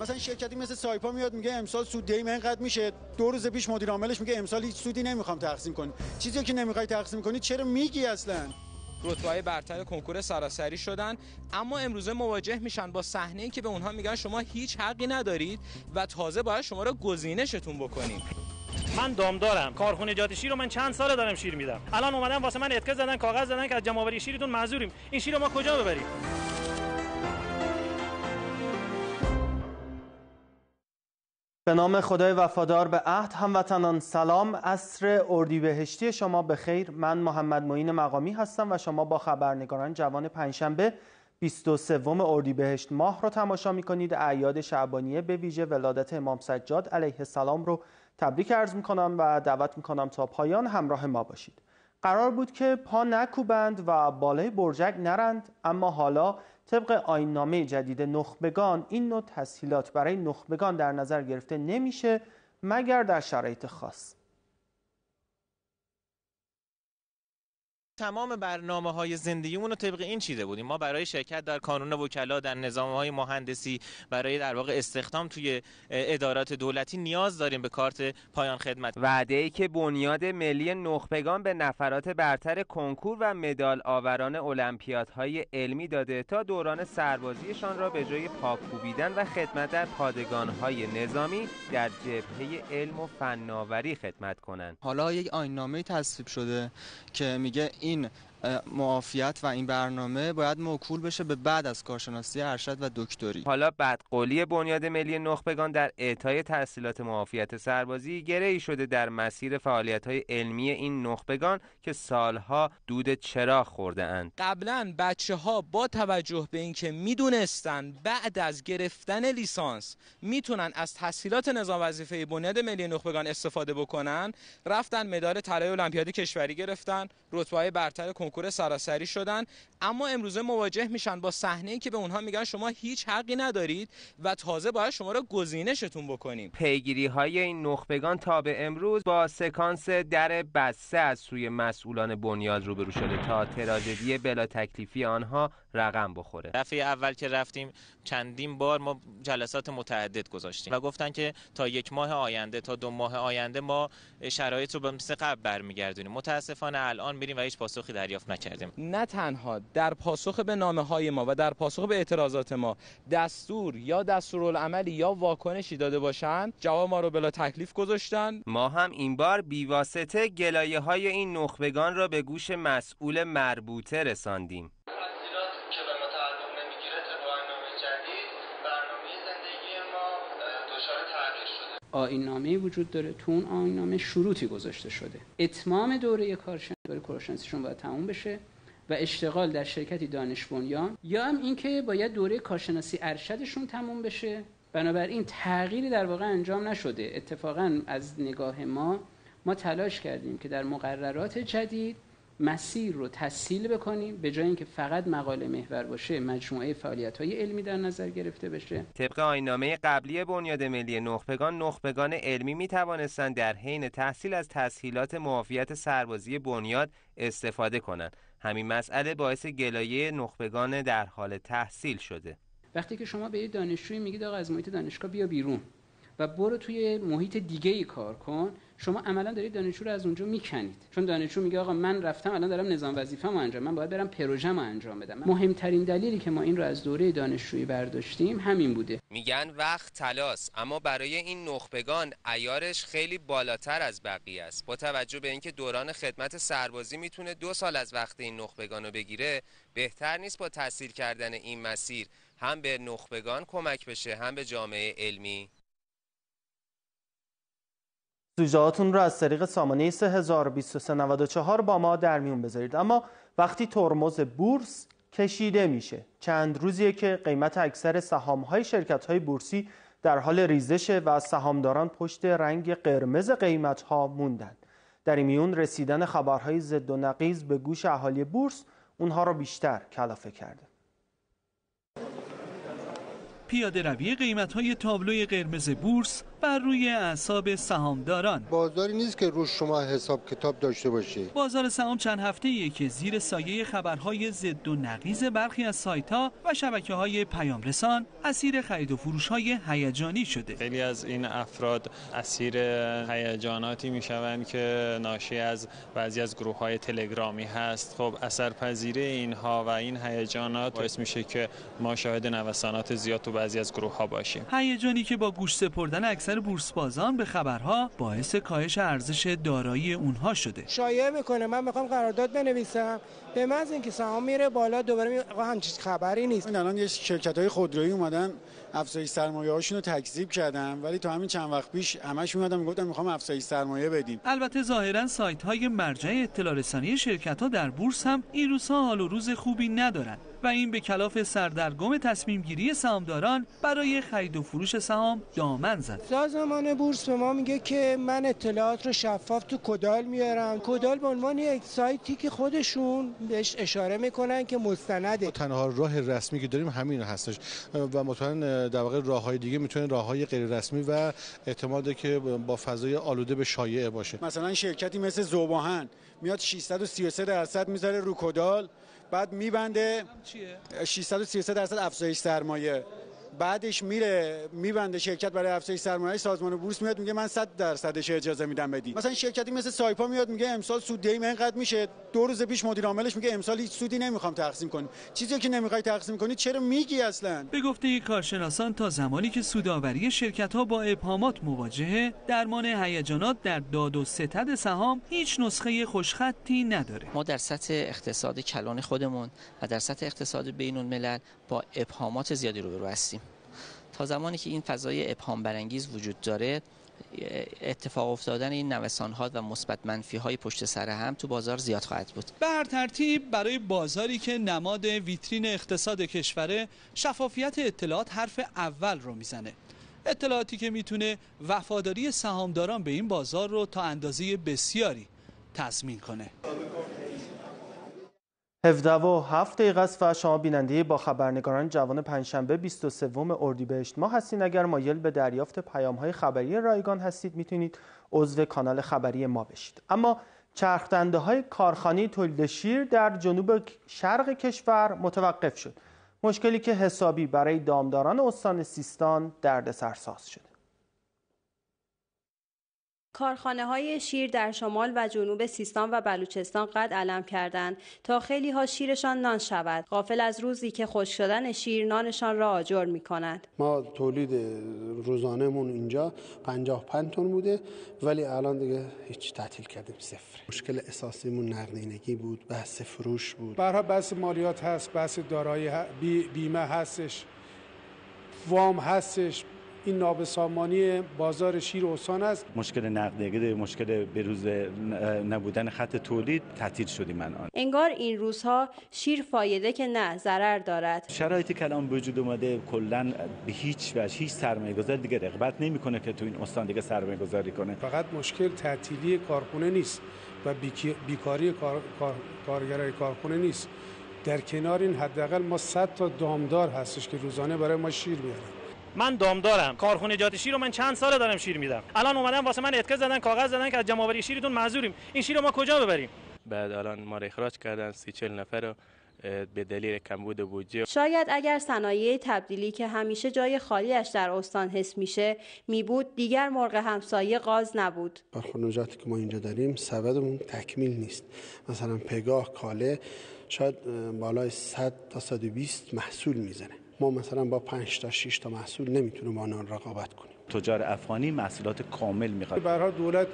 مثلا شرکتی مثل سایپا میاد میگه امسال سود دیم اینقدر میشه. دو روز پیش مدیر عاملش میگه امسال هیچ سودی نمی‌خوام تقسیم کنی. چیزی که نمی‌خوای تقسیم کنی چرا میگی اصلا؟ رتبه برتر کنکور سراسری شدن اما امروزه مواجه میشن با صحنه که به اونها میگن شما هیچ حقی ندارید و تازه باید شما رو گزینشتون بکنیم. من دامدارم. کارخونه جات شیر رو من چند ساله دارم شیر میدم. الان اومدن واسه من اتکا زدن کاغذ زدن که از جمع آوری شیرتون معذوریم. این شیر رو ما کجا ببریم؟ به نام خدای وفادار به عهد هموطنان سلام. عصر اردیبهشتی شما به خیر. من محمد معین مقامی هستم و شما با خبرنگاران جوان پنجشنبه 23 اردیبهشت ماه رو تماشا می‌کنید. اعیاد شعبانیه به ویژه ولادت امام سجاد علیه السلام رو تبریک عرض می‌کنم و دعوت می‌کنم تا پایان همراه ما باشید. قرار بود که پا نکوبند و بالای برجک نرند اما حالا طبق آیننامه جدید نخبگان این نوع تسهیلات برای نخبگان در نظر گرفته نمیشه مگر در شرایط خاص. تمام برنامه های زندگیمون رو طبق این چیده بودیم. ما برای شرکت در کانون وکلا در نظام های مهندسی برای در واقع استخدام توی ادارات دولتی نیاز داریم به کارت پایان خدمت. وعده ای که بنیاد ملی نخبگان به نفرات برتر کنکور و مدال آوران المپیادهای علمی داده تا دوران سربازیشان را به جای پاکوبیدن و خدمت در پادگانهای نظامی در جبهه علم و فناوری خدمت کنند. حالا یک آینامه تصویب شده که میگه این معافیت و این برنامه باید موکول بشه به بعد از کارشناسی ارشد و دکتری. حالا بدقولی بنیاد ملی نخبگان در اعطای تحصیلات معافیت سربازی گره شده در مسیر فعالیت های علمی این نخبگان که سالها دود چراغ خورده اند. قبلا بچه ها با توجه به اینکه می‌دونستن بعد از گرفتن لیسانس می‌تونن از تحصیلات نظام وظیفه بنیاد ملی نخبگان استفاده بکنن رفتن مدال طلای المپیاد کشوری گرفتن رتبه برتر کنکور سراسری شدن اما امروزه مواجه میشن با صحنه که به اونها میگن شما هیچ حقی ندارید و تازه باید شما رو گزینشتون بکنیم. پیگیری های این نخبگان تا به امروز با سکانس در بسته از سوی مسئولان بنیاد روبرو شده. تا تراژدی بلا تکلیفی آنها رقم بخوره. دفعه اول که رفتیم چندین بار ما جلسات متعدد گذاشتیم و گفتن که تا یک ماه آینده تا دو ماه آینده ما شرایط رو به مثل قبل برمیگردونیم. متاسفانه الان میریم و هیچ پاسخی دریافت نکردیم. نه تنها در پاسخ به نامه های ما و در پاسخ به اعتراضات ما دستور یا دستورالعملی یا واکنشی داده باشند جواب ما رو بلا تکلیف گذاشتن. ما هم این بار بیواسطه گلایه های این نخبگان را به گوش مسئول مربوطه رساندیم. آینامه وجود داره. تو اون آینامه شروطی گذاشته شده. اتمام دوره کارشناسی دوره کارشناسیشون باید تموم بشه و اشتغال در شرکتی دانش بنیان یا هم اینکه باید دوره کارشناسی ارشدشون تموم بشه. بنابراین تغییری در واقع انجام نشده. اتفاقا از نگاه ما ما تلاش کردیم که در مقررات جدید مسیر رو تسهیل بکنیم به جای اینکه فقط مقاله محور باشه مجموعه فعالیت های علمی در نظر گرفته بشه. طبق آینامه قبلی بنیاد ملی نخبگان نخبگان علمی می توانستند در حین تحصیل از تسهیلات معافیت سربازی بنیاد استفاده کنند. همین مسئله باعث گلایه نخبگان در حال تحصیل شده. وقتی که شما به یه دانشجویی میگید آقا از محیط دانشگاه بیا بیرون. و برو توی محیط دیگه ای کار کن. شما عملا دارید دانشجو رو از اونجا می‌کنید. چون دانشجو میگه آقا من رفتم الان دارم نظام وظیفه‌مو انجام من باید برم پروژه‌مو انجام بدم. مهمترین دلیلی که ما این رو از دوره دانشجویی برداشتیم همین بوده. میگن وقت تلاس اما برای این نخبگان ایارش خیلی بالاتر از بقیه است. با توجه به اینکه دوران خدمت سربازی می‌تونه دو سال از وقت این نخبگان رو بگیره بهتر نیست با تحصیل کردن این مسیر هم به نخبگان کمک بشه هم به جامعه علمی. سوژهاتون رو از طریق سامانه 302394 با ما در میون بذارید. اما وقتی ترمز بورس کشیده میشه چند روزیه که قیمت اکثر سهام های شرکت های بورسی در حال ریزشه و سهامداران پشت رنگ قرمز قیمت ها موندن. در این میون رسیدن خبرهای ضد و نقیض به گوش اهالی بورس اونها رو بیشتر کلافه کرده. پیاده روی قیمت های تابلوی قرمز بورس بر روی اعصاب سهامداران. بازاری نیست که روش شما حساب کتاب داشته باشی. بازار سهام چند هفته ایه که زیر سایه خبرهای ضد و نقیض برخی از سایت ها و شبکه های پیام رسان اسیر خرید و فروش های هیجانی شده. خیلی از این افراد اسیر هیجاناتی می‌شوند که ناشی از بعضی از گروه های تلگرامی هست. خب اثرپذیری اینها و این هیجانات باعث میشه که ما شاهد نوسانات زیاد تو بعضی از گروه ها باشیم. هیجانی که با گوش سپردن اکثر بورس بازان به خبرها باعث کاهش ارزش دارایی اونها شده. شایعه می‌کنه. من می‌خوام قرارداد بنویسم. به محض اینکه سهام میره بالا دوباره می... همچین خبری نیست. الان یه شرکت های خودرویی اومدن افزایش سرمایه هاشون رو تکذیب کردن ولی تا همین چند وقت پیش همش میومدن می‌گفتن می‌خوام افزایش سرمایه بدیم البته ظاهرا سایت های مرجع اطلاع رسانی شرکت ها در بورس هم این روزها حال و روز خوبی ندارن و این به کلاف سردرگم تصمیم گیری سهامداران برای خرید و فروش سهام دامن زد. سازمان بورس به ما میگه که من اطلاعات رو شفاف تو کدال میارم. کدال به عنوان یک سایتی که خودشون بهش اشاره می‌کنن که مستنده. تنها راه رسمی که داریم همین هستش و مطمئن در واقع راه های دیگه می‌تونه راه های غیر رسمی و اعتماده که با فضای آلوده به شایعه باشه. مثلا شرکتی مثل زوباهن میاد 633 درصد می‌ذاره رو کدال بعد میبنده 633 درصد افزایش سرمایه بعدش میره میبنده شرکت برای افزایش سرمایه سازمان بورس میاد میگه من 100 درصدش اجازه میدم بدی. مثلا شرکتی مثل سایپا میاد میگه امسال سود دیم اینقدر میشه. دو روز پیش مدیر عاملش میگه امسال هیچ سودی نمی‌خوام تقسیم کنی چیزی که نمی‌خوای تقسیم کنی چرا میگی اصلا؟ به گفته کارشناسان تا زمانی که سوداوری شرکت ها با ابهامات مواجهه درمان هیجانات در داد و ستد سهام هیچ نسخه خوشخطی نداره. ما در سطح اقتصاد کلان خودمون و در سطح اقتصاد بین الملل با ابهامات زیادی روبرو هستیم. زمانی که این فضای ابهام برانگیز وجود داره اتفاق افتادن این نوسان ها و مثبت منفی های پشت سر هم تو بازار زیاد خواهد بود. به هر ترتیب برای بازاری که نماد ویترین اقتصاد کشوره شفافیت اطلاعات حرف اول رو می‌زنه. اطلاعاتی که می‌تونه وفاداری سهامداران به این بازار رو تا اندازه بسیاری تضمین کنه. 17 و 7 دقیقه است و شما بیننده با خبرنگاران جوان پنجشنبه 23 اردیبهشت ما هستین. اگر مایل به دریافت پیام های خبری رایگان هستید می‌تونید عضو کانال خبری ما بشید. اما چرخدنده های کارخانه تولید شیر در جنوب شرق کشور متوقف شد. مشکلی که حسابی برای دامداران استان سیستان دردسرساز شده کارخانه های شیر در شمال و جنوب سیستان و بلوچستان قد علم کردند تا خیلی ها شیرشان نان شود. غافل از روزی که خشک شدن شیر نانشان را آجر می کند ما تولید روزانهمون اینجا 55 تن بوده ولی الان دیگه هیچ تعطیل کردیم صفر. مشکل اساسیمون نقدینگی بود بحث فروش بود. برها بحث مالیات هست بحث دارایی بیمه هستش وام هستش این نابسامانی بازار شیر استان است. مشکل نقدینگی مشکل بروز نبودن خط تولید تعطیل شدیم الان. انگار این روزها شیر فایده که نه ضرر دارد. شرایطی که الان وجود اومده کلا به هیچ وجه هیچ سرمایه گذار دیگه رغبت نمی‌کنه که تو این استان دیگه سرمایه گذاری کنه. فقط مشکل تعطیلی کارخونه نیست و بیکاری کار، کار، کارگرای کارخونه نیست. در کنار این حداقل ما 100 تا دامدار هستش که روزانه برای ما شیر میارن من دامدارم. کارخونه جات شیر رو من چند ساله دارم شیر میدم. الان اومدن واسه من اتکا زدن کاغذ زدن که از جمع آوری شیرتون معذوریم. این شیر رو ما کجا ببریم؟ بعد الان ما رو اخراج کردن سی چل نفر رو به دلیل کمبود بودجه. شاید اگر صنایع تبدیلی که همیشه جای خالیش در استان حس میشه می بود دیگر مرغ همسایه قاز نبود. کارخانجاتی که ما اینجا داریم سبدمون تکمیل نیست. مثلا پگاه کاله شاید بالای 100 تا 120 محصول می‌زنه. ما مثلا با 5 تا 6 تا محصول نمی‌تونیم با آنان رقابت کنیم. تجار افغانی محصولات کامل می‌خواد به دولت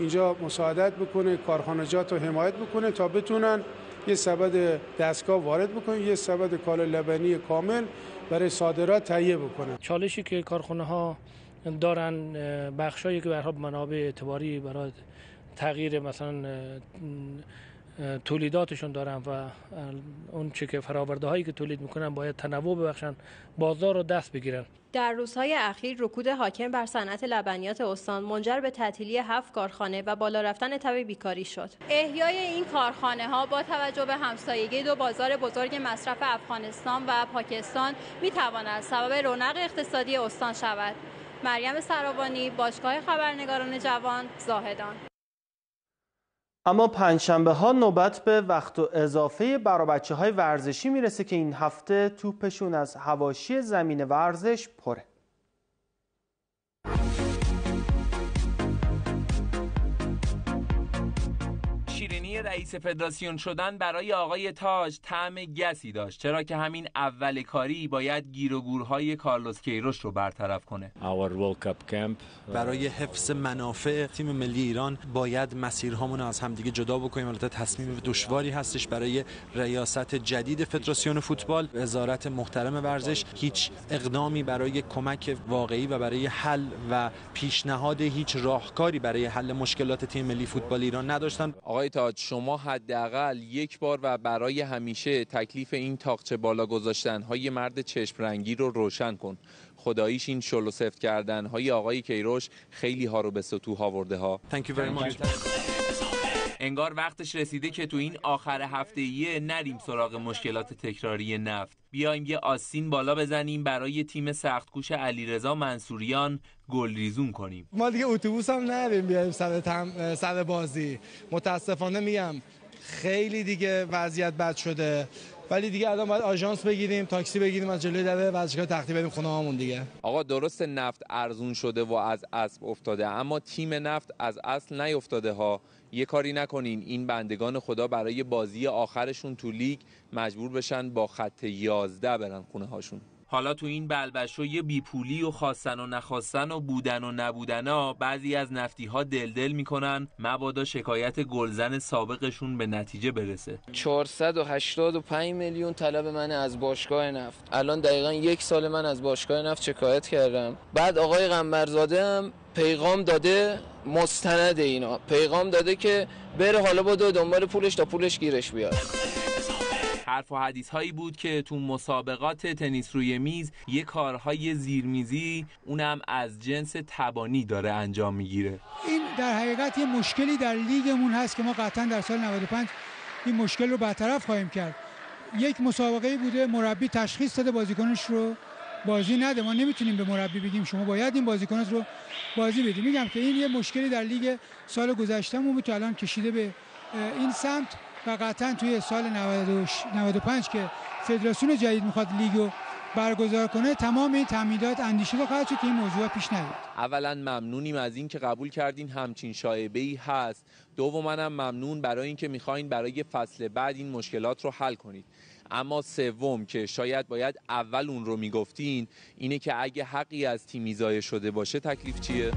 اینجا مساعدت بکنه کارخانجات رو حمایت بکنه تا بتونن یه سبد دستگاه وارد بکنن یه سبد کالا لبنی کامل برای صادرات تهیه بکنن. چالشی که کارخانه ها دارن بخشایی که برها منابع اعتباری برای تغییر مثلا تولیداتشون دارن و اون چه که فراورده هایی که تولید می‌کنن باید تنوع ببخشن بازار رو دست بگیرن در روزهای اخیر رکود حاکم بر صنعت لبنیات استان منجر به تعطیلی هفت کارخانه و بالا رفتن تب بیکاری شد. احیای این کارخانه ها با توجه به همسایگی دو بازار بزرگ مصرف افغانستان و پاکستان می تواند سبب رونق اقتصادی استان شود. مریم سرابانی، باشگاه خبرنگاران جوان، زاهدان. اما پنجشنبه ها نوبت به وقت و اضافه برا بچه های ورزشی می‌رسه که این هفته توپشون از هواشی زمین ورزش پره. رئیس فدراسیون شدن برای آقای تاج طعم گسی داشت. چرا که همین اول کاری باید گیر و گورهای کارلوس کیروش رو برطرف کنه. برای حفظ منافع تیم ملی ایران باید مسیرهامون رو از همدیگه جدا بکنیم. البته تصمیم دشواری هستش برای ریاست جدید فدراسیون فوتبال. وزارت محترم ورزش هیچ اقدامی برای کمک واقعی و برای حل و پیشنهاد هیچ راهکاری برای حل مشکلات تیم ملی فوتبال ایران نداشتن. آقای تاج شما حداقل یک بار و برای همیشه تکلیف این تاقچه بالا گذاشتن های مرد چشم رنگی رو روشن کن. خداییش این شل و سفت کردن های آقای کیروش خیلی ها رو به سطوح آورده ها انگار وقتش رسیده که تو این آخر هفته ایه نریم سراغ مشکلات تکراری نفت. بیایم یه آسین بالا بزنیم برای تیم سختکوش علیرضا منصوریان گلریزون کنیم. ما دیگه اتوبوس هم نریم بیایم سر, تم... سر بازی. متاسفانه میگم خیلی دیگه وضعیت بد شده. ولی دیگه الان باید آژانس بگیریم تاکسی بگیریم از جلوی در ورزشگاه تختی بریم خونه هامون دیگه. آقا درست نفت ارزون شده و از اسب افتاده اما تیم نفت از اصل نیفتاده ها یه کاری نکنین. این بندگان خدا برای بازی آخرشون تو لیگ مجبور بشن با خط 11 برن خونه هاشون حالا تو این بلبشوی بیپولی و خواستن و نخواستن و بودن و نبودنا بعضی از نفتی ها دلدل می‌کنن مبادا شکایت گلزن سابقشون به نتیجه برسه. 485 میلیون طلب من از باشگاه نفت. الان دقیقا یک سال من از باشگاه نفت شکایت کردم. بعد آقای قنبرزاده هم پیغام داده مستند اینا. پیغام داده که بره حالا با دو دنبال پولش تا پولش گیرش بیاد. حرف و حدیث هایی بود که تو مسابقات تنیس روی میز یه کارهای زیرمیزی اونم از جنس تبانی داره انجام می‌گیره. این در حقیقت یه مشکلی در لیگمون هست که ما قطعا در سال 95 این مشکل رو برطرف خواهیم کرد. یک مسابقه بوده مربی تشخیص داده بازیکنش رو. بازی نده ما نمی‌تونیم به مربی بگیم شما باید این بازیکنات رو بازی بدیم میگم که این یه مشکلی در لیگ سال گذشتهمون بود که الان کشیده به این سمت. و قطعا توی سال 95 که فدراسیون جدید می‌خواد لیگو برگزار کنه تمام این تعمیدات اندیشیده خواهد شد که این موضوع پیش نیاد. اولا ممنونیم از این که قبول کردین همچین شایبه ای هست. دوما هم ممنون برای اینکه می‌خواین برای فصل بعد این مشکلات رو حل کنید. اما سوم که شاید باید اول اون رو می‌گفتین اینه که اگه حقی از ضایع شده باشه تکلیف چیه؟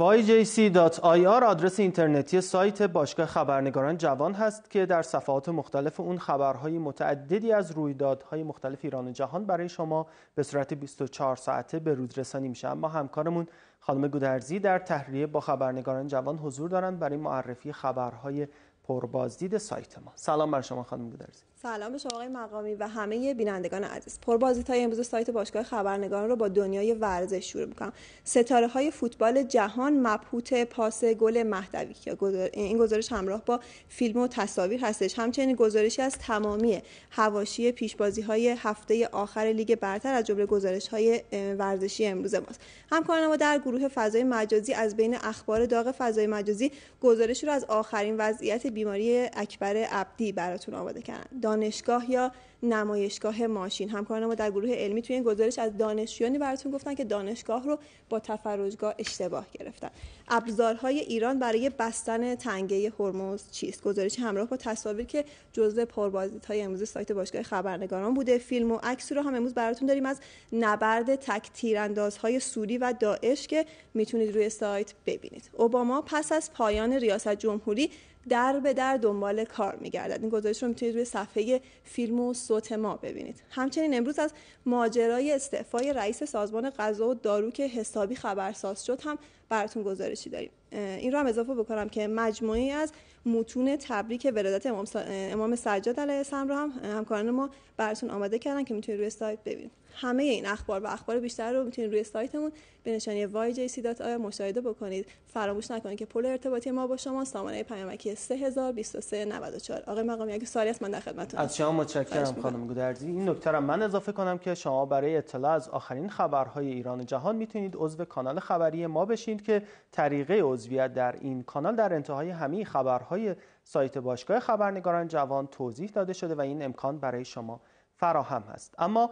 yjc.ir آدرس اینترنتی سایت باشگاه خبرنگاران جوان هست که در صفحات مختلف اون خبرهای متعددی از رویدادهای مختلف ایران و جهان برای شما به صورت 24 ساعته به رود رسانی میشه. اما همکارمون خانم گودرزی در تحریه با خبرنگاران جوان حضور دارند برای معرفی خبرهای پربازدید سایت ما. سلام بر شما خانم گودرزی سلام به شما آقای مقامی و همه بینندگان عزیز. پربازدید های امروز سایت باشگاه خبرنگاران رو با دنیای ورزش شروع می‌کنم. ستاره های فوتبال جهان مبهوت پاس گل مهدوی. که این گزارش همراه با فیلم و تصاویر هستش. همچنین گزارشی از تمامی حواشی پیشبازی های هفته آخر لیگ برتر از جمله گزارش های ورزشی امروز ماست. همکاران ما در گروه فضای مجازی از بین اخبار داغ فضای مجازی گزارش رو از آخرین وضعیت بیماری اکبر عبدی براتون آماده کردن. دانشگاه یا نمایشگاه ماشین. همکاران ما در گروه علمی توی این گزارش از دانشجویانی براتون گفتن که دانشگاه رو با تفرجگاه اشتباه گرفتن. ابزارهای ایران برای بستن تنگه هرمز چیست؟ گزارش همراه با تصاویر که جزو پربازدیدهای امروز سایت باشگاه خبرنگاران بوده. فیلم و عکس رو هم امروز براتون داریم از نبرد تک تیراندازهای سوری و داعش که می‌تونید روی سایت ببینید. اوباما پس از پایان ریاست جمهوری در به در دنبال کار میگردد. این گزارش رو می‌تونید روی صفحه فیلم و صوت ما ببینید. همچنین امروز از ماجرای استعفای رئیس سازمان غذا و دارو که حسابی خبرساز شد هم براتون گزارشی داریم. این رو هم اضافه بکنم که مجموعی از متون تبریک ولادت امام, امام سجاد علیه السلام رو هم همکاران ما براتون آماده کردن که می‌تونید روی سایت ببینید. همه این اخبار و اخبار بیشتر رو می‌تونید روی سایتمون به نشانی yjc.ir مشاهده بکنید. فراموش نکنید که پل ارتباطی ما با شما سامانه پیامکی 302394 آقای مقامی اگه سوالی هست من در خدمتتون از شما متشکرم خانم گودرزی. این نکته را من اضافه کنم که شما برای اطلاع از آخرین خبرهای ایران و جهان می‌تونید عضو کانال خبری ما بشید که طریقه عضویت در این کانال در انتهای همه خبرهای سایت باشگاه خبرنگاران جوان توضیح داده شده و این امکان برای شما فراهم هست اما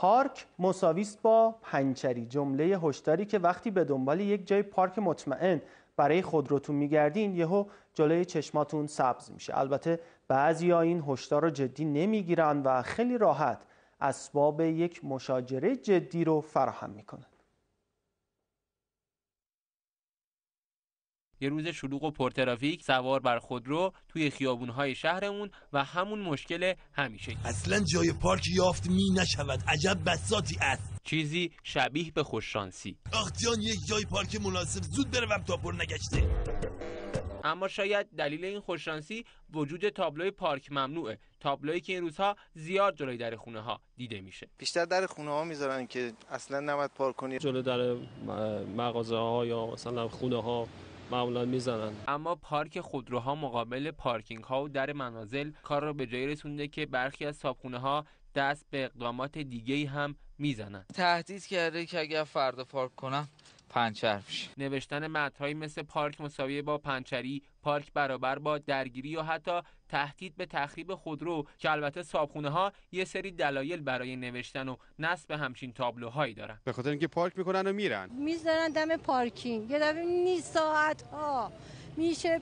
پارک مساویست با پنچری جمله هشداری که وقتی به دنبال یک جای پارک مطمئن برای خودروتون میگردین یهو جلوی چشماتون سبز میشه. البته بعضی ها این هشدار رو جدی نمی‌گیرن و خیلی راحت اسباب یک مشاجره جدی رو فراهم می‌کنن. یه روز شلوغ و پرترافیک سوار بر خودرو توی خیابونهای شهرمون و همون مشکل همیشه اصلا جای پارک یافت می نشود. عجب بساتی است. چیزی شبیه به خوششانسی آخ جان یک جای پارک مناسب زود بروم تا پر نگشته. اما شاید دلیل این خوششانسی وجود تابلوی پارک ممنوعه. تابلویی که این روزها زیاد جلوی در خونه ها دیده میشه. بیشتر در خونه ها می‌ذارن که اصلا نمد پارک کنی. جلو در مغازه ها یا مثلا خونه ها معمولا می‌زنن. اما پارک خودروها مقابل پارکینگ ها و در منازل کار را به جایی رسونده که برخی از صابخونه ها دست به اقدامات دیگه هم می‌زنن تهدید کرده که اگر فردا پارک کنم پنچر میشه. نوشتن متنهایی مثل پارک مساویه با پنچری پارک برابر با درگیری یا حتی تهدید به تخریب خودرو که البته صابخونه ها یه سری دلایل برای نوشتن و نصب همچین تابلوهایی دارن. به خاطر اینکه پارک می‌کنن و میرن. می‌ذارن دم پارکینگ. یه دفعه نیست ساعت ها میشه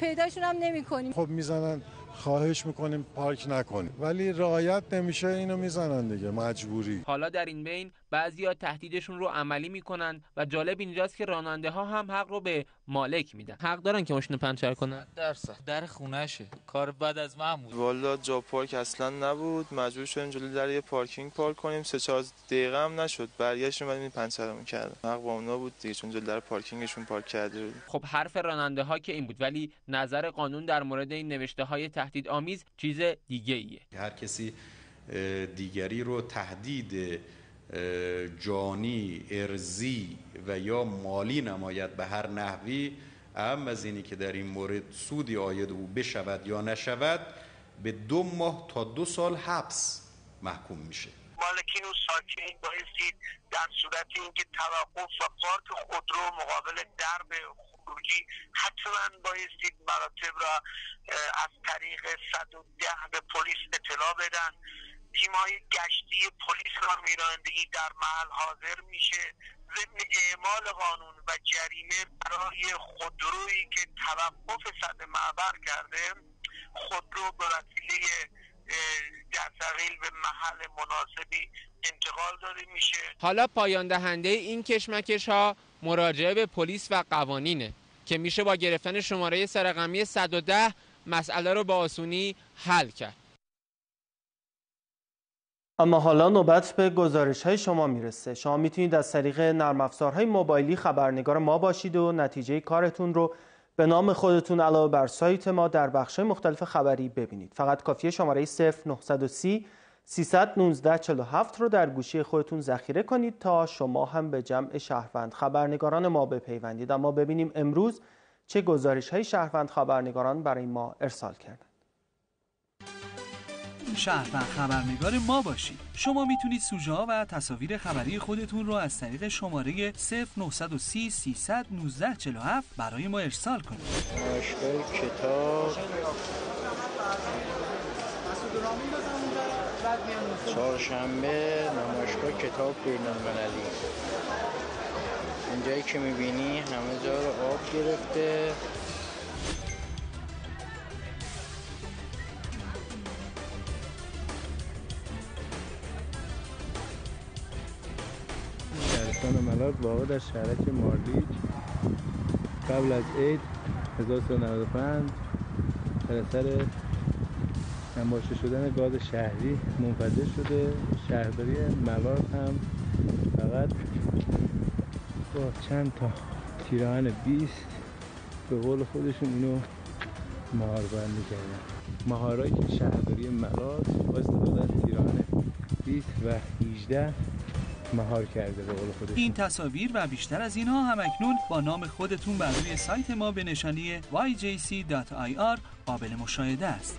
پیداشون هم نمی‌کنیم. خب می‌زنن خواهش می‌کنیم پارک نکنیم. ولی رعایت نمیشه اینو می‌زنن دیگه مجبوری. حالا در این بین بعضیا تهدیدشون رو عملی می‌کنن و جالب اینجاست که راننده ها هم حق رو به مالک میدن. حق دارن که ماشین پنچر کنن؟ درصد در خونهشه. کار بعد از معمول والا جا پارک اصلا نبود. مجبور شدیم جلوی در یه پارکینگ پارک کنیم. سه چهار دقیقه هم نشد. برگشتیم بعد پنچرمون کردن. حق با اونا بود دیگه چون جلوی در پارکینگشون پارک کرده بود خب حرف راننده ها که این بود ولی نظر قانون در مورد این نوشته های تهدید آمیز چیز دیگه ایه هر کسی دیگری رو تهدید جانی ارزی و یا مالی نماید به هر نحوی اهم از اینی که در این مورد سودی آید او بشود یا نشود به دو ماه تا دو سال حبس محکوم میشه. مالکین و ساکنین بایستید در صورت اینکه توقف و پارک خودرو مقابل درب خروجی حتما بایستید مراتب را از طریق 110 به پلیس اطلاع بدن. تیمای گشتی پلیس رانندگی در محل حاضر میشه. ضمن اعمال قانون و جریمه برای خودرویی که توقف صد معبر کرده خودرو به وسیله دستقیل به محل مناسبی انتقال داده میشه. حالا پایان دهنده این کشمکش ها مراجعه به پلیس و قوانینه که میشه با گرفتن شماره سرقمی 110 مسئله رو با آسونی حل کرد. اما حالا نوبت به گزارش های شما می‌رسه. شما می‌تونید از طریق نرم افزارهای موبایلی خبرنگار ما باشید و نتیجه کارتون رو به نام خودتون علاوه بر سایت ما در بخش مختلف خبری ببینید. فقط کافیه شماره 0930 319 47 رو در گوشی خودتون ذخیره کنید تا شما هم به جمع شهروند خبرنگاران ما بپیوندید. اما ببینیم امروز چه گزارش های شهروند خبرنگاران برای ما ارسال کردند شهروند خبرنگار ما باشید. شما می‌تونید سوژه ها و تصاویر خبری خودتون رو از طریق شماره 0930 319 47 برای ما ارسال کنید. کتاب. چهارشنبه نمایشگاه کتاب بین المللی اینجایی که می‌بینی همه جا رو آب گرفته. شهرستان ملات واقع در شهرک ماردیک قبل از عید 1395 در اثر انباشته شدن گاز شهری منفجر شده. شهرداری ملات هم فقط با چند تا پیراهن 20 به قول خودشون اینو مهار بندی کردن. مهارایی که شهرداری ملات با استفاده از تیران 20 و 18 مهار کرده به قول خودشون این تصاویر و بیشتر از اینها هم اکنون با نام خودتون بر روی سایت ما به نشانی yjc.ir قابل مشاهده است.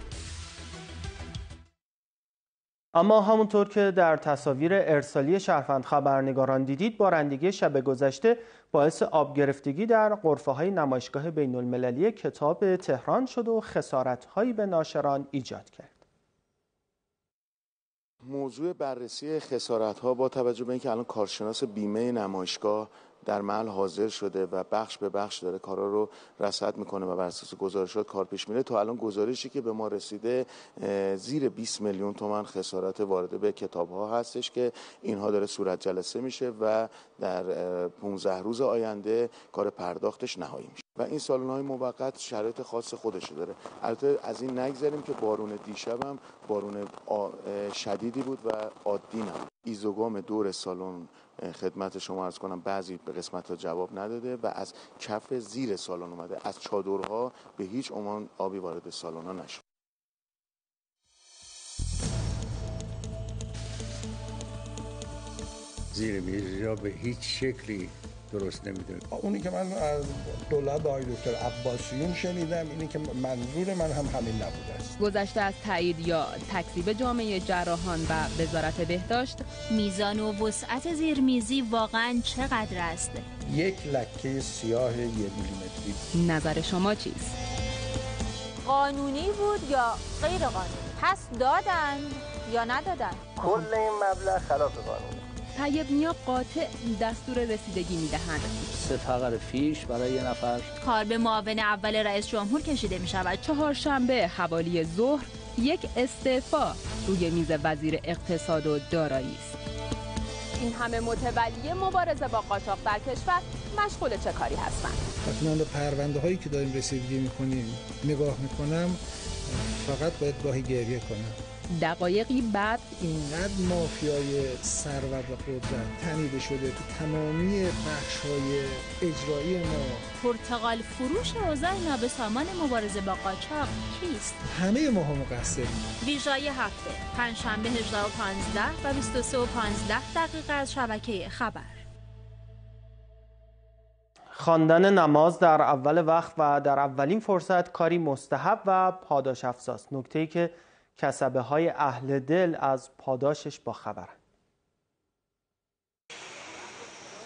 اما همونطور که در تصاویر ارسالی شهروند خبرنگاران دیدید بارندگی شب گذشته باعث آب گرفتگی در قرفه های نمایشگاه بین المللی کتاب تهران شد و خسارت هایی به ناشران ایجاد کرد. موضوع بررسی خسارت ها با توجه به اینکه الان کارشناس بیمه نمایشگاه در محل حاضر شده و بخش به بخش داره کارا رو رصد می‌کنه و بر اساس گزارشات کار پیش میره تا الان گزارشی که به ما رسیده زیر 20 میلیون تومن خسارت وارده به کتاب ها هستش که اینها داره صورت جلسه میشه و در 15 روز آینده کار پرداختش نهایی میشه. و این سالن های موقت شرایط خاص خودش داره. البته از این نگذریم که بارون دیشب هم بارون شدیدی بود و عادی نبود. ایزوگام دور سالن خدمت شما ارز کنم بعضی به قسمت ها جواب نداده و از کف زیر سالن اومده. از چادرها به هیچ عنوان آبی وارد سالن ها نشد. زیر میز به هیچ شکلی درست نمی‌دونه اونی که من از دولت آقای دکتر عباسیون شنیدم اینی که منظور من هم همین نبوده است. گذشته از تایید یا تکذیب جامعه جراحان و وزارت بهداشت میزان و وسعت زیرمیزی واقعا چقدر است؟ یک لکه سیاه یک میلیمتری. نظر شما چیست؟ قانونی بود یا غیر قانونی پس دادند یا ندادند کل این مبلغ خلاف قانون. طیب نیا قاطع دستور رسیدگی می‌دهند. سه فقر فیش برای یه نفر. کار به معاون اول رئیس جمهور کشیده می شود چهارشنبه حوالی ظهر یک استعفا روی میز وزیر اقتصاد و دارایی است. این همه متولی مبارزه با قاچاق در کشور مشغول چه کاری هستند؟ وقتی من به پرونده هایی که داریم رسیدگی می‌کنیم. نگاه می‌کنم فقط باید گاهی گریه کنم. دقایقی بعد اینقدر مافیای ثروت و قدرت تنیده شده تو تمامی بخش های اجرایی ما. پرتغال فروش اوضاع نابسامان مبارزه با قاچاق کیست؟ همه ما هم مقصریم. ویژای هفته پنجشنبه 18 و 15 و 23 و 15 دقیقه از شبکه خبر. خواندن نماز در اول وقت و در اولین فرصت کاری مستحب و پاداش افزاست. نکته ای که کسبه های اهل دل از پاداشش با خبرن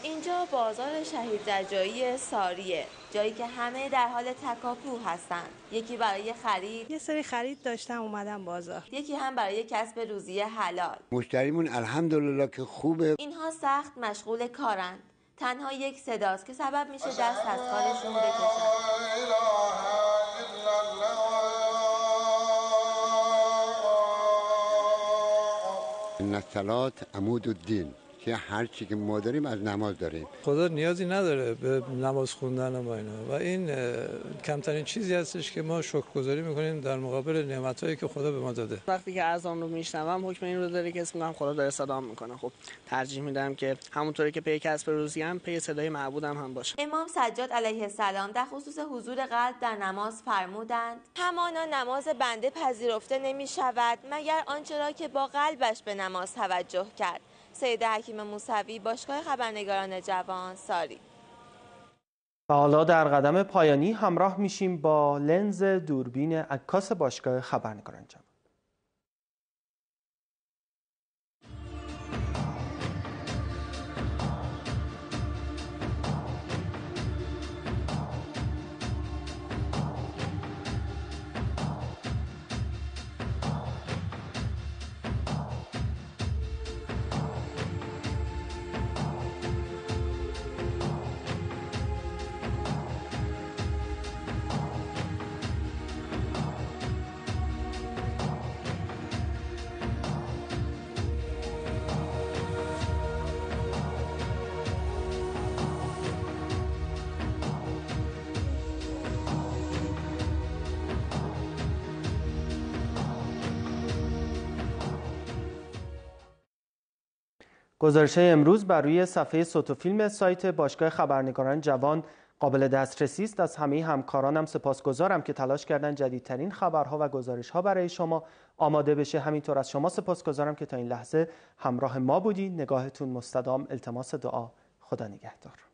اینجا بازار شهید زجایی ساریه جایی که همه در حال تکاپو هستند یکی برای خرید. یه سری خرید داشتم اومدم بازار. یکی هم برای کسب روزی حلال. مشتریمون الحمدلله که خوبه. اینها سخت مشغول کارند تنها یک صداست که سبب میشه دست از کارشون بکشن. إن الثلاث عمود الدين. که هر چی که ما داریم از نماز داریم. خدا نیازی نداره به نماز خوندن و اینا. و این کمترین چیزی هستش که ما شکرگزاری می‌کنیم در مقابل نعمتهایی که خدا به ما داده. وقتی که اذان رو میشنوم حکم این رو داره که اسم خدا داره صدا می‌کنه. خب ترجیح میدم که همونطوری که پی کسب روزی هم پی صدای معبودم هم باشه. امام سجاد علیه السلام در خصوص حضور قلب در نماز فرمودند همانا نماز بنده پذیرفته نمی شود مگر آنچه را که با قلبش به نماز توجه کرد؟ سید حکیم موسوی باشگاه خبرنگاران جوان ساری و حالا در قدم پایانی همراه میشیم با لنز دوربین عکاس باشگاه خبرنگاران جوان. گزارش امروز بر روی صفحه صوت و فیلم سایت باشگاه خبرنگاران جوان قابل دسترسی است. از همه همکارانم سپاسگزارم که تلاش کردن جدیدترین خبرها و گزارشها برای شما آماده بشه. همینطور از شما سپاسگزارم که تا این لحظه همراه ما بودید نگاهتون مستدام. التماس دعا. خدا نگهدار.